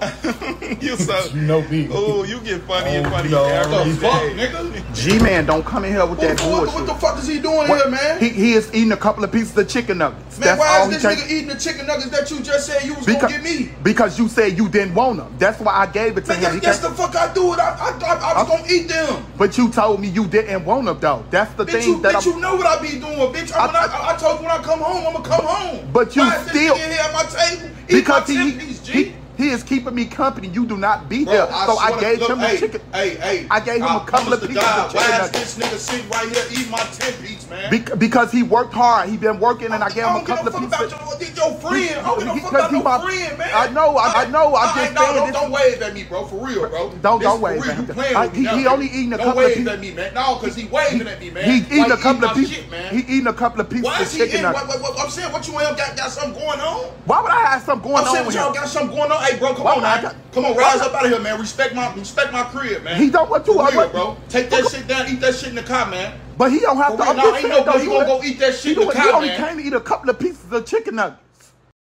you so You know me. Oh, you get funny and Oh, funny no. every the fuck, nigga? G-Man, don't come in here with that What, what, bullshit. what the fuck is he doing What- here, man? He, he is eating a couple of pieces of chicken nuggets. man, That's why is this nigga eating the chicken nuggets that you just said you was Because, gonna give me? because you said you didn't want them. That's why I gave it to Man, him. that's, that's the fuck I do it. I, I, I, I was Uh, gonna eat them. but you told me you didn't want them though. That's the Bitch, thing you, that bitch, I'm. you know what I be doing, bitch. I, I- I, I, I told you when I come home, I'ma come home. But you Why still- at my table? Eat because he, is keeping me company. You do not be Bro, here, so I gave look, him hey, chicken. Hey, hey. I gave him a uh, couple of pieces of chicken Why is this nigga sitting right here eating my 10 piece, man? Bec- because he worked hard. He been working, and I gave him a don't give couple a of fuck pieces. about your, your friend. I don't give a fuck about my- friend, man. I know, I- I know, I'm just saying Don't, this- don't wave at me, bro. For real, bro. Don't- don't wave at You him. playing I- with me he- now, he man. only eating a don't couple of wave pieces. at me, man. No, because he waving at me, man. He eating a couple of pieces. Man? He eating a couple of pieces Why of is he chicken. I'm saying, what you ain't got, got something going on? Why would I have something going on? I'm saying, y'all got something going on? Hey, bro, come Why on, man. Come on, rise up out of here, man. Respect my, respect my crib, man. He don't want to. I real, bro. Take that shit down. Eat that shit in the car, man. But he don't have For to. real, nah, ain't no- though, he you gonna go eat that shit he in the car, He only came to eat a couple of pieces of chicken nugget.